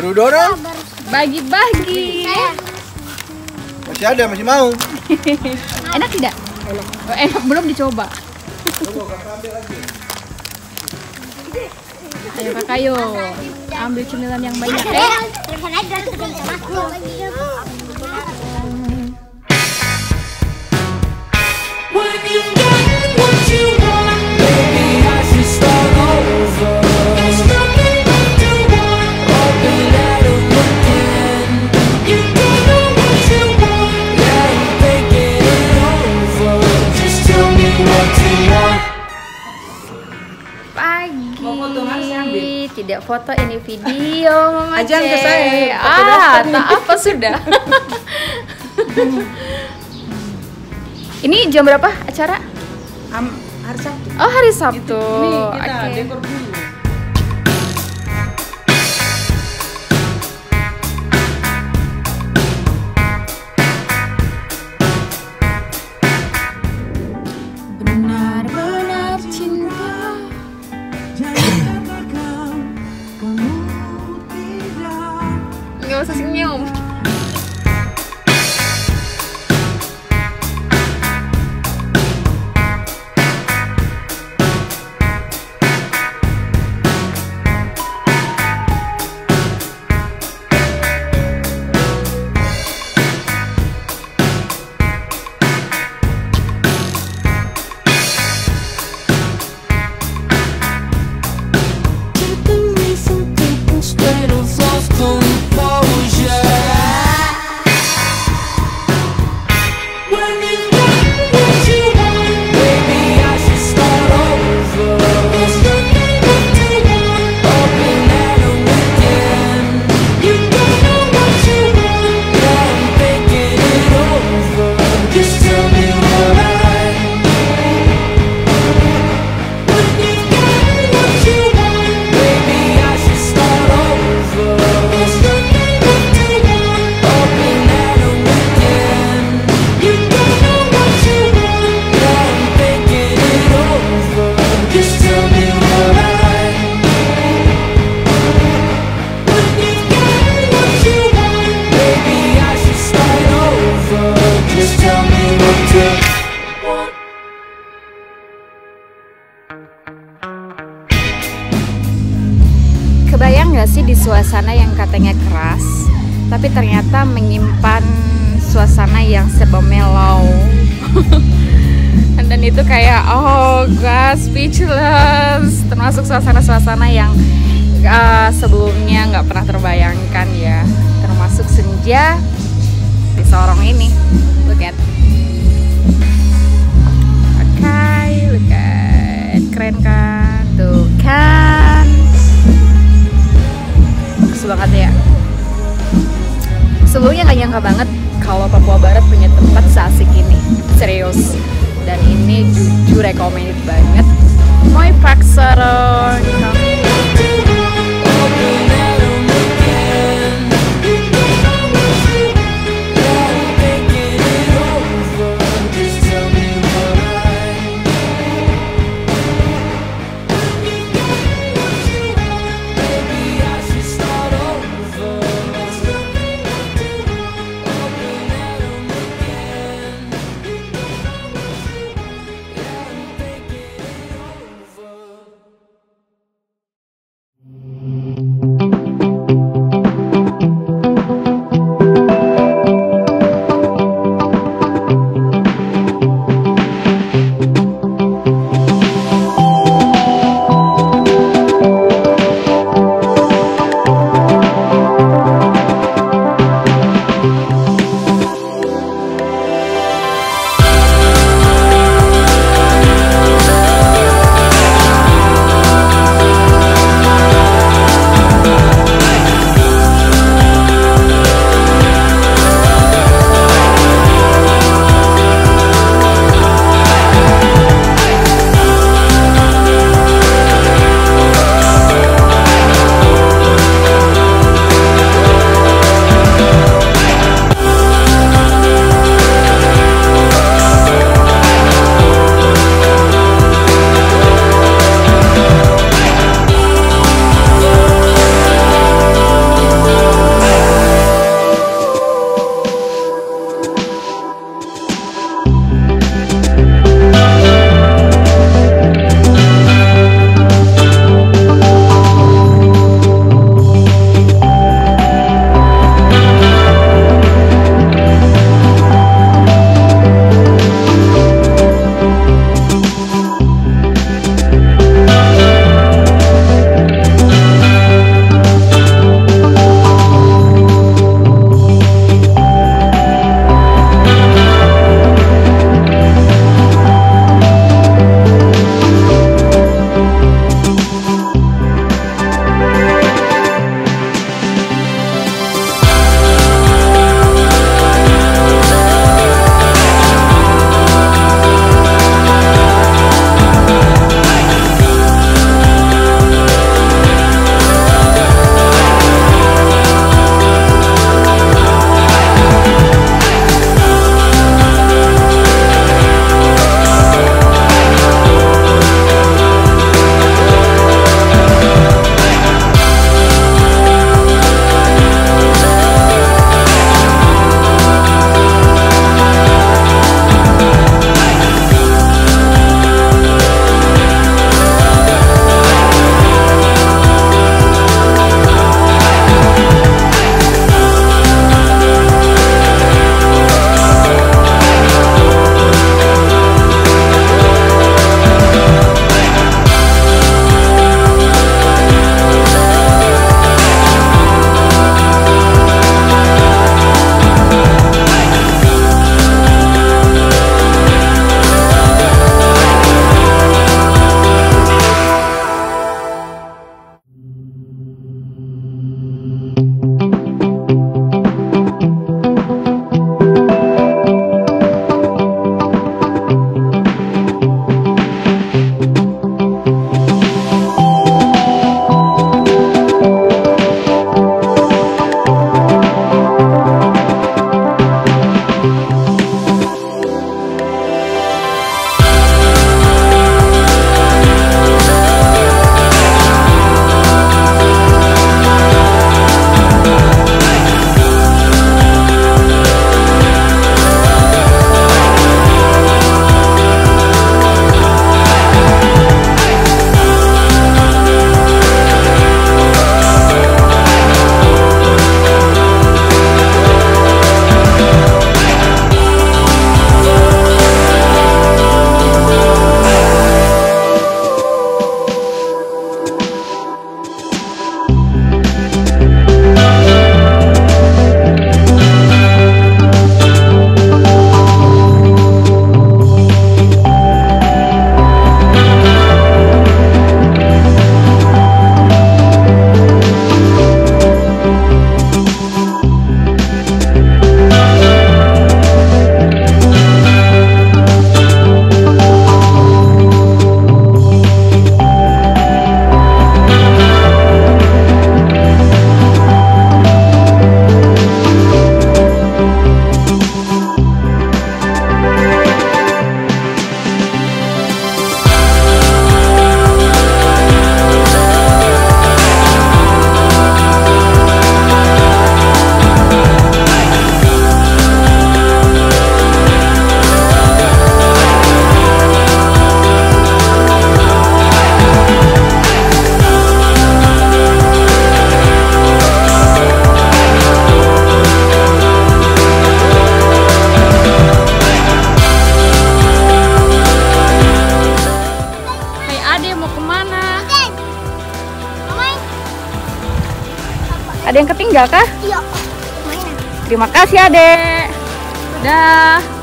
dorong. Bagi-bagi. Masih ada, masih mau. Enak tidak? Oh, enak belum dicoba. Ayo kakak yuk, ambil cemilan yang banyak ya. When Pagi. Tidak foto ini video Mama Ajan ke saya, foto Ah, tak apa sudah. ini jam berapa acara? Am, hari Sabtu. Oh hari Sabtu. Ini kita Oke. dekor dulu. Kebayang gak sih di suasana yang katanya keras, tapi ternyata menyimpan suasana yang serba mellow. Dan itu kayak oh god speechless, termasuk suasana-suasana yang uh, sebelumnya nggak pernah terbayangkan ya, termasuk senja di Sorong ini. Look at, keren kan, tuh kan. Bagus banget ya. Sebelumnya nggak nyangka banget kalau Papua Barat punya tempat seasik ini. Serius. Dan ini jujur recommended banget. Moy Park mau ke mana? Ada yang ketinggal kah? Terima kasih, Adek. Dah.